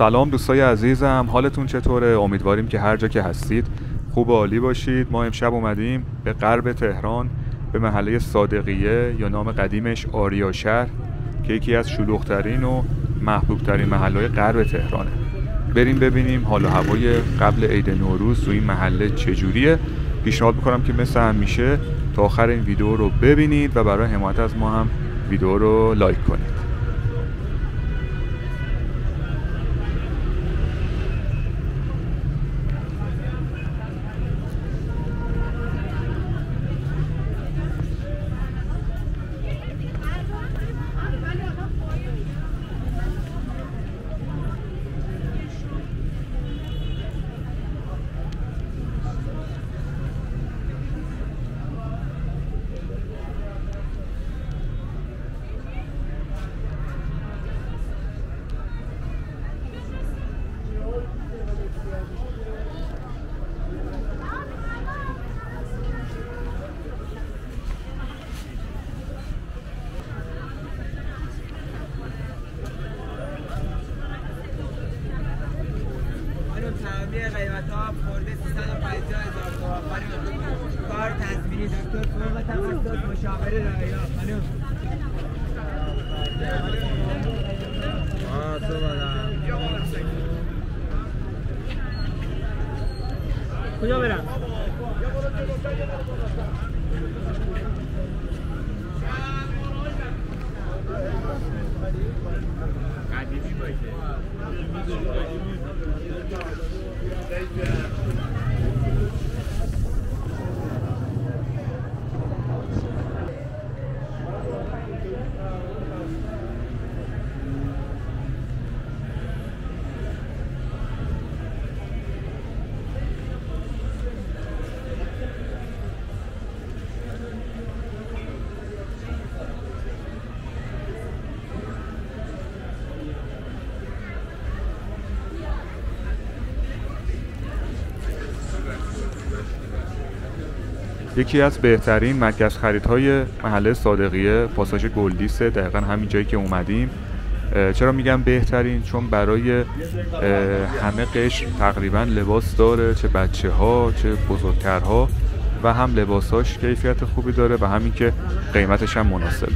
سلام دوستای عزیزم حالتون چطوره؟ امیدواریم که هر جا که هستید خوب و عالی باشید. ما امشب اومدیم به غرب تهران به محله صادقیه یا نام قدیمش آریا شهر که یکی از شلوغترین و محبوبترین محله غرب تهرانه. بریم ببینیم حال و هوای قبل عید نوروز تو این محله چجوریه. پیشنهاد می‌کنم که مثل همیشه تا آخر این ویدیو رو ببینید و برای حمایت از ما هم ویدیو رو لایک کنید. खुजा मेरा یکی از بهترین مرکز خریدهای محله صادقیه پاساژ گلدیسه دقیقا همین جایی که اومدیم. چرا میگم بهترین؟ چون برای همه قشر تقریبا لباس داره چه بچه ها چه بزرگترها و هم لباساش کیفیت خوبی داره و همین که قیمتش هم مناسبه.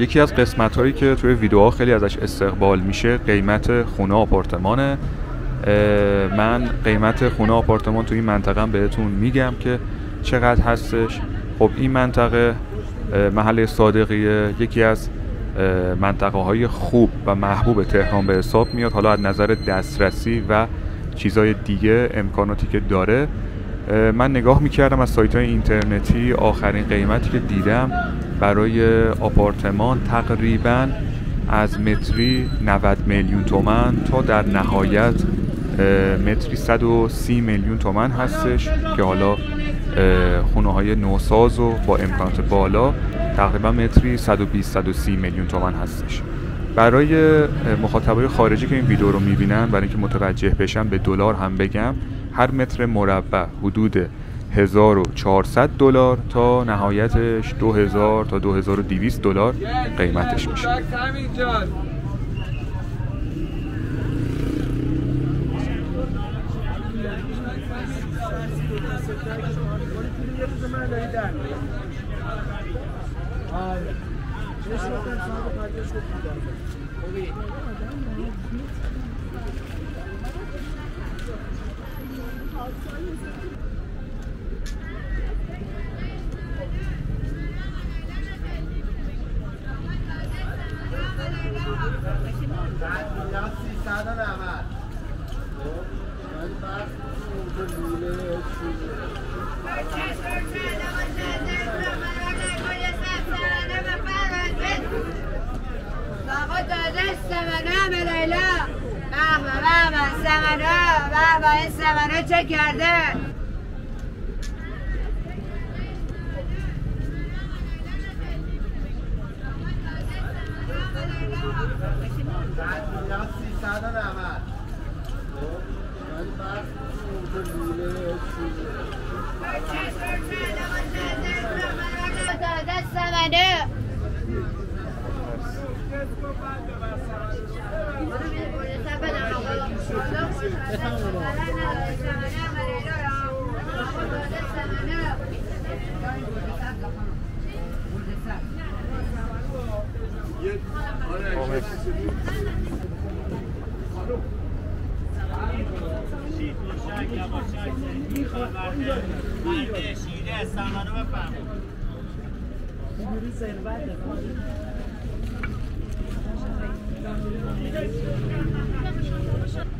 یکی از قسمت هایی که توی ویدیوها خیلی ازش استقبال میشه قیمت خونه آپارتمانه. من قیمت خونه آپارتمان توی این منطقه بهتون میگم که چقدر هستش. خب این منطقه محل صادقیه. یکی از منطقه های خوب و محبوب تهران به حساب میاد. حالا از نظر دسترسی و چیزای دیگه امکاناتی که داره. من نگاه می‌کردم از سایت های اینترنتی آخرین قیمتی که دیدم برای آپارتمان تقریبا از متری 90 میلیون تومن تا در نهایت متری 130 میلیون تومن هستش که حالا خونه های نوساز و با امکانات بالا تقریبا متری 120 130 میلیون تومن هستش. برای مخاطبای خارجی که این ویدیو رو می‌بینن برای اینکه متوجه بشن به دلار هم بگم هر متر مربع حدود 1400 دلار تا نهایتش 2000 تا 2200 دلار قیمتش میشه. Não dá, não dá uma citada na سمنه چه کرده؟ سمنه شیره سمنه بفرمایید قبل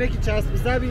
الان هم یکی چسب زبی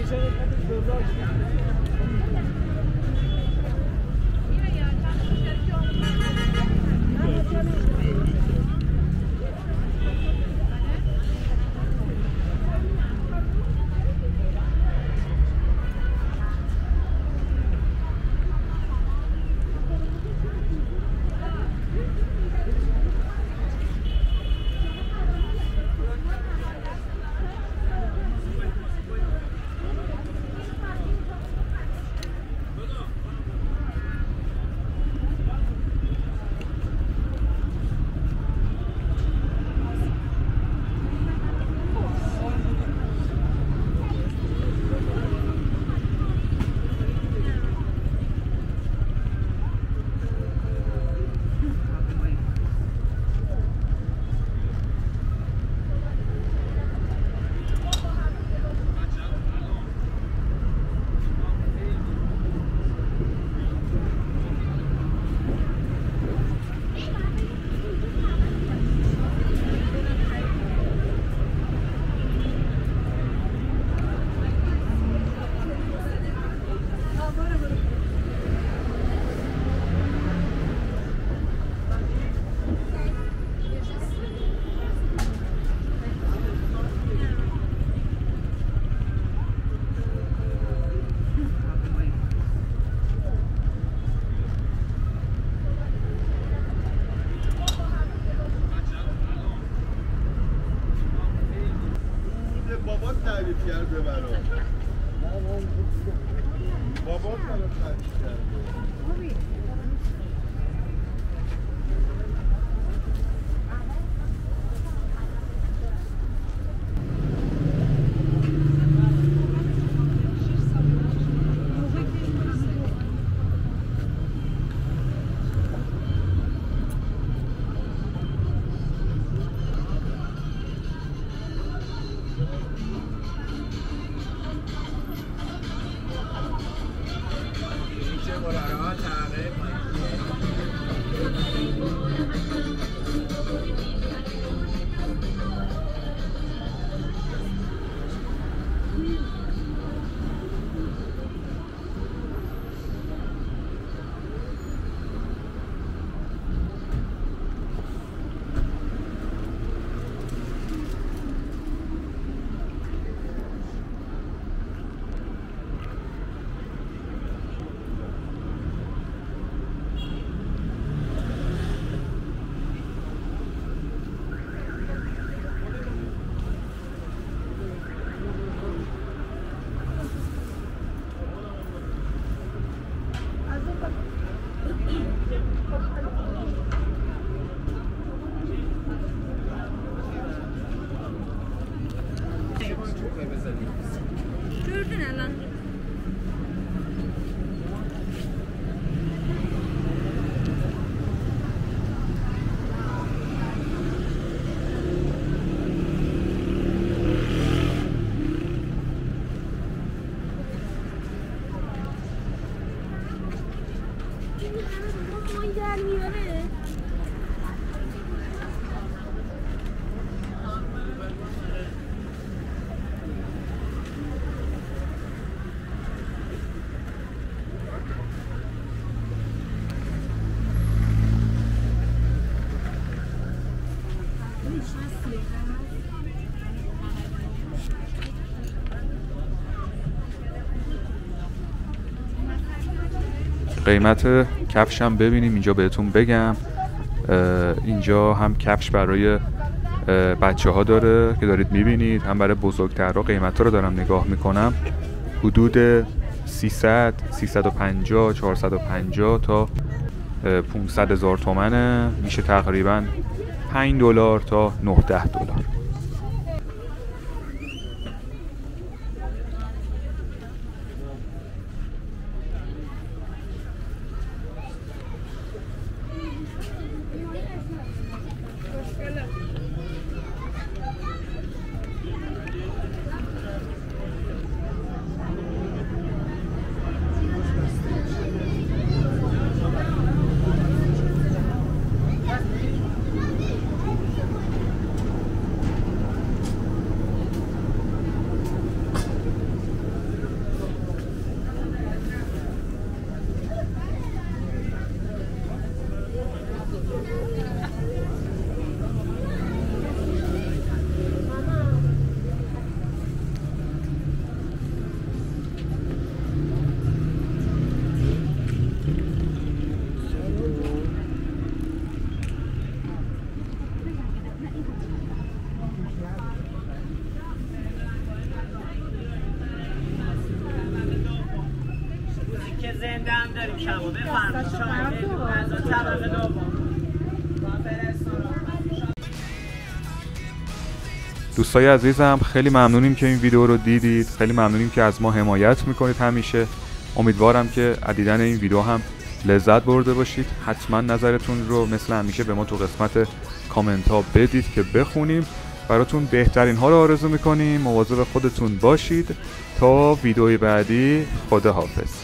قیمت کفش هم ببینیم اینجا بهتون بگم. اینجا هم کفش برای بچه ها داره که دارید می‌بینید. هم برای بزرگترها قیمت ها رو دارم نگاه می‌کنم. حدود 300 350 450 تا اه، 500 هزار تومنه. میشه تقریبا 5 دلار تا 19 دلار. دوستای عزیزم خیلی ممنونیم که این ویدیو رو دیدید. خیلی ممنونیم که از ما حمایت می‌کنید همیشه. امیدوارم که از دیدن این ویدیو هم لذت برده باشید. حتما نظرتون رو مثل همیشه به ما تو قسمت کامنت ها بدید که بخونیم. براتون بهترین ها رو آرزو می‌کنیم. مواظب خودتون باشید. تا ویدیوی بعدی خدا حافظ